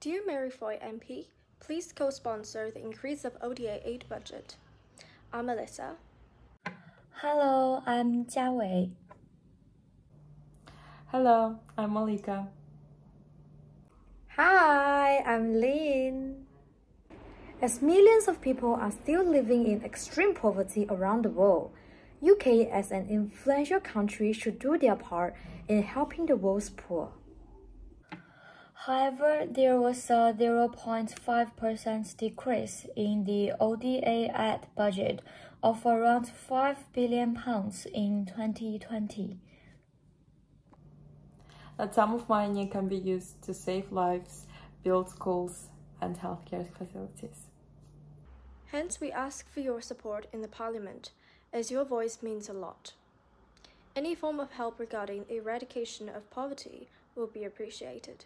Dear Mary Foy MP, please co-sponsor the increase of ODA aid budget. I'm Melissa. Hello, I'm Jia Wei. Hello, I'm Malika. Hi, I'm Lin. As millions of people are still living in extreme poverty around the world, UK as an influential country should do their part in helping the world's poor. However, there was a 0.5% decrease in the ODA aid budget of around £5 billion in 2020. That sum of money can be used to save lives, build schools and healthcare facilities. Hence, we ask for your support in the Parliament, as your voice means a lot. Any form of help regarding the eradication of poverty will be appreciated.